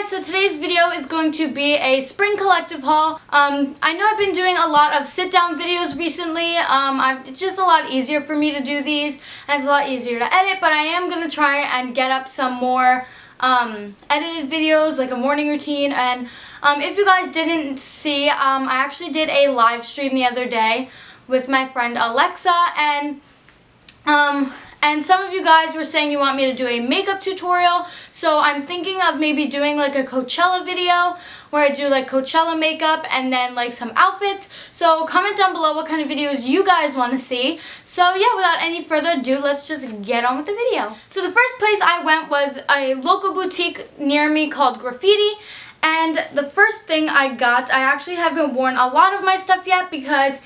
guys, so today's video is going to be a spring collective haul. Um, I know I've been doing a lot of sit down videos recently. Um, it's just a lot easier for me to do these and it's a lot easier to edit, but I am going to try and get up some more um, edited videos, like a morning routine. And um, if you guys didn't see, um, I actually did a live stream the other day with my friend Alexa and um, and some of you guys were saying you want me to do a makeup tutorial, so I'm thinking of maybe doing like a Coachella video where I do like Coachella makeup and then like some outfits. So comment down below what kind of videos you guys want to see. So yeah, without any further ado, let's just get on with the video. So the first place I went was a local boutique near me called Graffiti. And the first thing I got, I actually haven't worn a lot of my stuff yet because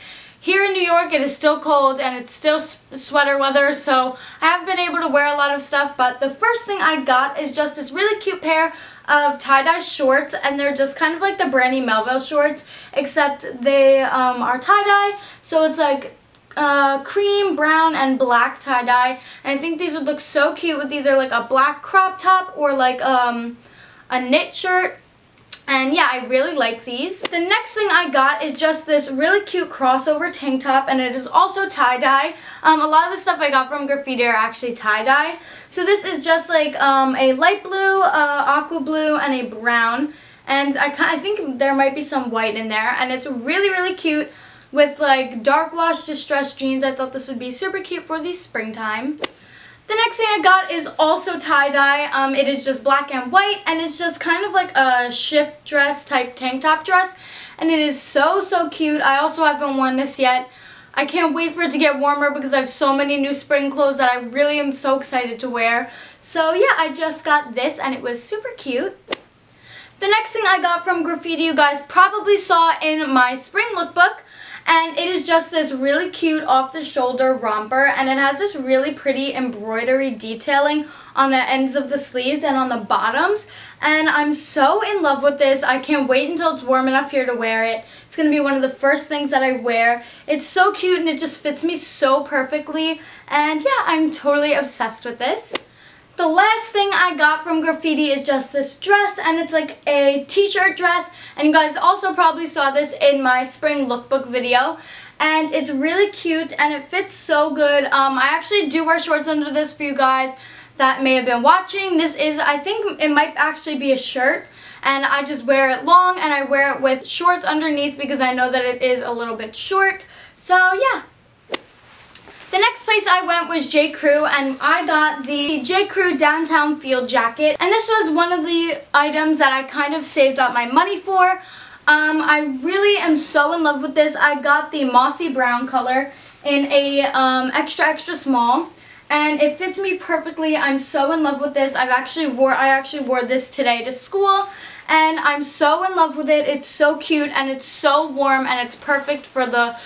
here in New York, it is still cold and it's still sweater weather, so I haven't been able to wear a lot of stuff, but the first thing I got is just this really cute pair of tie-dye shorts, and they're just kind of like the Brandy Melville shorts, except they um, are tie-dye, so it's like uh, cream, brown, and black tie-dye, and I think these would look so cute with either like a black crop top or like um, a knit shirt. And yeah, I really like these. The next thing I got is just this really cute crossover tank top and it is also tie-dye. Um, a lot of the stuff I got from Graffiti are actually tie-dye. So this is just like um, a light blue, uh, aqua blue, and a brown. And I, I think there might be some white in there. And it's really, really cute with like dark wash distressed jeans. I thought this would be super cute for the springtime. The next thing I got is also tie-dye. Um, it is just black and white, and it's just kind of like a shift dress type tank top dress. And it is so, so cute. I also haven't worn this yet. I can't wait for it to get warmer because I have so many new spring clothes that I really am so excited to wear. So yeah, I just got this and it was super cute. The next thing I got from Graffiti you guys probably saw in my spring lookbook and it is just this really cute off-the-shoulder romper and it has this really pretty embroidery detailing on the ends of the sleeves and on the bottoms and I'm so in love with this. I can't wait until it's warm enough here to wear it. It's going to be one of the first things that I wear. It's so cute and it just fits me so perfectly and yeah, I'm totally obsessed with this. The last thing I got from Graffiti is just this dress and it's like a t-shirt dress and you guys also probably saw this in my spring lookbook video and it's really cute and it fits so good. Um, I actually do wear shorts under this for you guys that may have been watching. This is, I think it might actually be a shirt and I just wear it long and I wear it with shorts underneath because I know that it is a little bit short. So yeah, the next place I went was J. Crew and I got the J. Crew Downtown Field Jacket. And this was one of the items that I kind of saved up my money for. Um, I really am so in love with this. I got the mossy brown color in a um, extra extra small and it fits me perfectly. I'm so in love with this. I've actually wore I actually wore this today to school and I'm so in love with it. It's so cute and it's so warm and it's perfect for the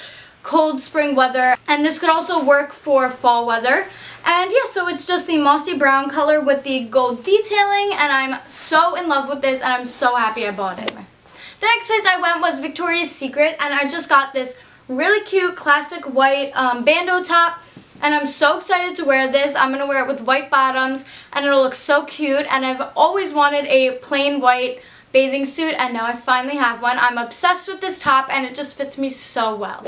cold spring weather. And this could also work for fall weather. And yeah, so it's just the mossy brown color with the gold detailing. And I'm so in love with this and I'm so happy I bought it. The next place I went was Victoria's Secret. And I just got this really cute classic white um, bandeau top. And I'm so excited to wear this. I'm going to wear it with white bottoms. And it'll look so cute. And I've always wanted a plain white bathing suit. And now I finally have one. I'm obsessed with this top. And it just fits me so well.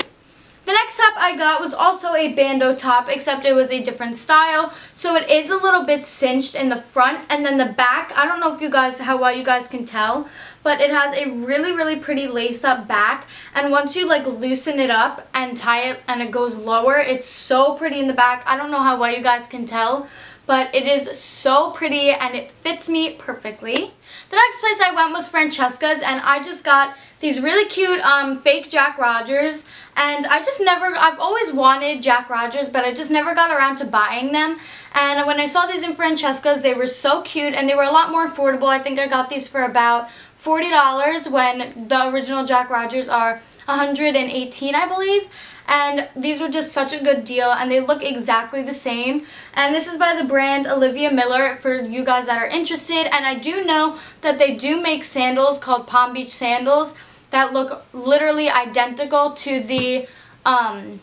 The next top I got was also a bandeau top, except it was a different style. So it is a little bit cinched in the front, and then the back, I don't know if you guys, how well you guys can tell, but it has a really, really pretty lace-up back. And once you like loosen it up and tie it and it goes lower, it's so pretty in the back. I don't know how well you guys can tell, but it is so pretty and it fits me perfectly. The next place I went was Francesca's and I just got these really cute um, fake Jack Rogers and I just never, I've always wanted Jack Rogers but I just never got around to buying them and when I saw these in Francesca's they were so cute and they were a lot more affordable. I think I got these for about $40 when the original Jack Rogers are 118 I believe. And these were just such a good deal and they look exactly the same. And this is by the brand Olivia Miller for you guys that are interested. And I do know that they do make sandals called Palm Beach sandals that look literally identical to the um,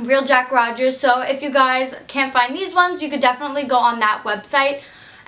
real Jack Rogers. So if you guys can't find these ones you could definitely go on that website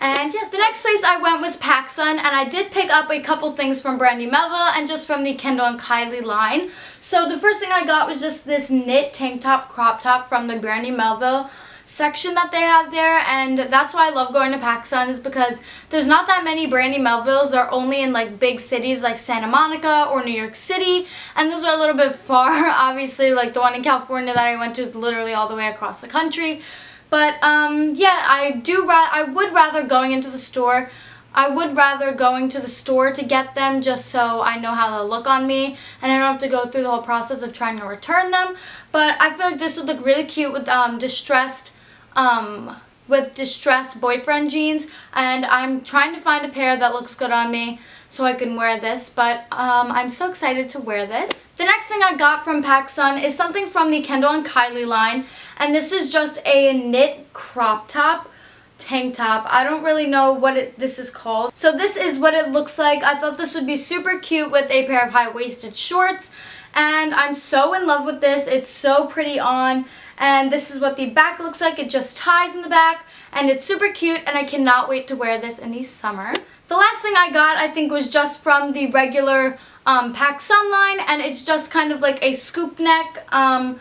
And yes, the next place I went was PacSun, and I did pick up a couple things from Brandy Melville and just from the Kendall and Kylie line. So the first thing I got was just this knit tank top crop top from the Brandy Melville section that they have there and that's why I love going to PacSun is because there's not that many Brandy Melvilles. They're only in like big cities like Santa Monica or New York City and those are a little bit far. Obviously like the one in California that I went to is literally all the way across the country. But um, yeah, I do. I would rather going into the store. I would rather going to the store to get them just so I know how they'll look on me and I don't have to go through the whole process of trying to return them. But I feel like this would look really cute with um, distressed um, with distressed boyfriend jeans and I'm trying to find a pair that looks good on me so I can wear this but um, I'm so excited to wear this. The next thing I got from PacSun is something from the Kendall and Kylie line and this is just a knit crop top tank top. I don't really know what it, this is called. So this is what it looks like. I thought this would be super cute with a pair of high-waisted shorts and I'm so in love with this. It's so pretty on and this is what the back looks like. It just ties in the back and it's super cute and I cannot wait to wear this in the summer. The last thing I got I think was just from the regular um, PacSun line and it's just kind of like a scoop neck um,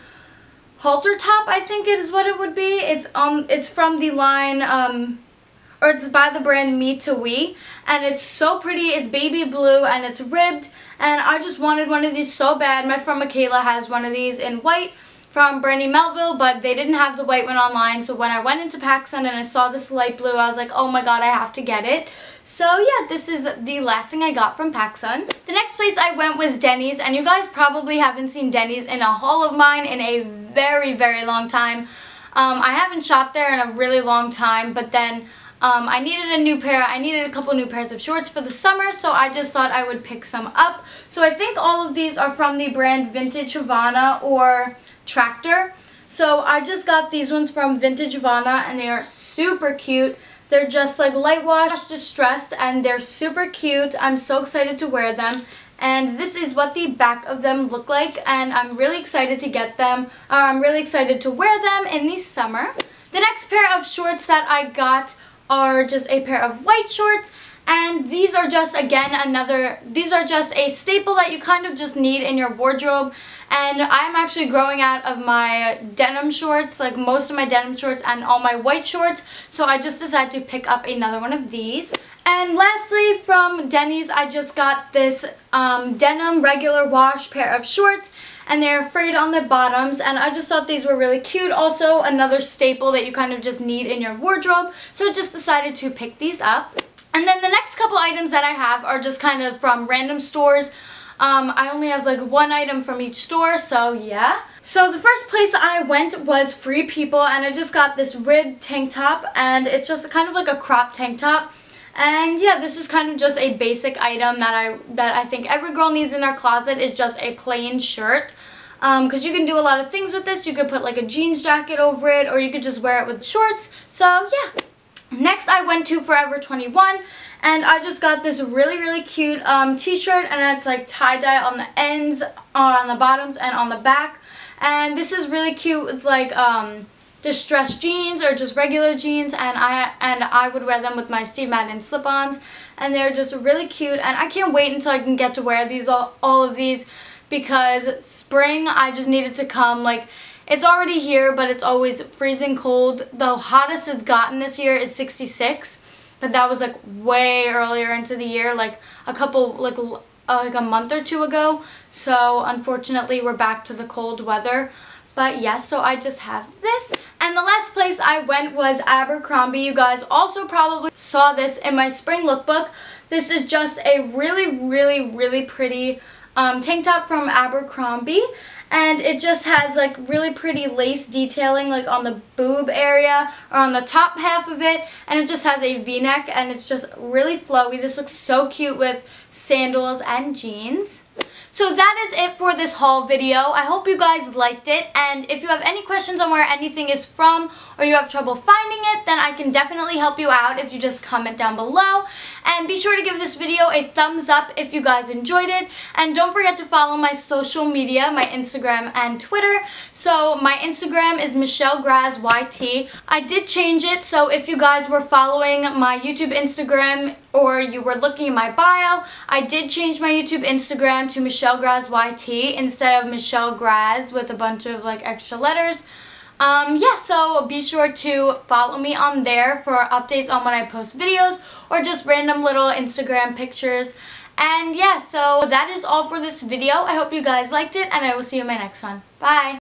halter top I think is what it would be. It's um it's from the line um or it's by the brand Me to We and it's so pretty. It's baby blue and it's ribbed and I just wanted one of these so bad. My friend Michaela has one of these in white from Brandy Melville, but they didn't have the white one online. So when I went into PacSun and I saw this light blue, I was like, oh my god, I have to get it. So yeah, this is the last thing I got from PacSun. The next place I went was Denny's, and you guys probably haven't seen Denny's in a haul of mine in a very, very long time. Um, I haven't shopped there in a really long time, but then um, I needed a new pair. I needed a couple new pairs of shorts for the summer, so I just thought I would pick some up. So I think all of these are from the brand Vintage Havana or Tractor. So I just got these ones from Vintage Havana and they are super cute. They're just like light wash distressed and they're super cute. I'm so excited to wear them. And this is what the back of them look like and I'm really excited to get them. Uh, I'm really excited to wear them in the summer. The next pair of shorts that I got are just a pair of white shorts and these are just again another these are just a staple that you kind of just need in your wardrobe and I'm actually growing out of my denim shorts, like most of my denim shorts and all my white shorts, so I just decided to pick up another one of these. And lastly, from Denny's, I just got this um, denim regular wash pair of shorts, and they're frayed on the bottoms, and I just thought these were really cute. Also, another staple that you kind of just need in your wardrobe, so I just decided to pick these up. And then the next couple items that I have are just kind of from random stores. Um, I only have like one item from each store, so yeah. So the first place I went was Free People, and I just got this ribbed tank top, and it's just kind of like a crop tank top. And yeah, this is kind of just a basic item that I that I think every girl needs in their closet is just a plain shirt. Because um, you can do a lot of things with this. You could put like a jeans jacket over it, or you could just wear it with shorts. So yeah. Next I went to Forever 21 and I just got this really, really cute um, t-shirt and it's like tie-dye on the ends, on the bottoms, and on the back. And this is really cute with like um, distressed jeans or just regular jeans and I and I would wear them with my Steve Madden slip-ons and they're just really cute and I can't wait until I can get to wear these all, all of these because spring I just needed to come like it's already here but it's always freezing cold the hottest it's gotten this year is 66 but that was like way earlier into the year, like a couple, like uh, like a month or two ago. So unfortunately, we're back to the cold weather. But yes, so I just have this. And the last place I went was Abercrombie. You guys also probably saw this in my spring lookbook. This is just a really, really, really pretty um, tank top from Abercrombie and it just has like really pretty lace detailing like on the boob area or on the top half of it and it just has a v-neck and it's just really flowy. This looks so cute with sandals and jeans. So that is it for this haul video. I hope you guys liked it and if you have any questions on where anything is from or you have trouble finding it then I can definitely help you out if you just comment down below. And be sure to give this video a thumbs up if you guys enjoyed it. And don't forget to follow my social media, my Instagram and Twitter. So my Instagram is Michelle Graz YT. I did change it, so if you guys were following my YouTube Instagram or you were looking at my bio, I did change my YouTube Instagram to Michelle Graz YT instead of Michelle Graz with a bunch of like extra letters. Um, yeah, so be sure to follow me on there for updates on when I post videos or just random little Instagram pictures. And yeah, so that is all for this video. I hope you guys liked it and I will see you in my next one. Bye!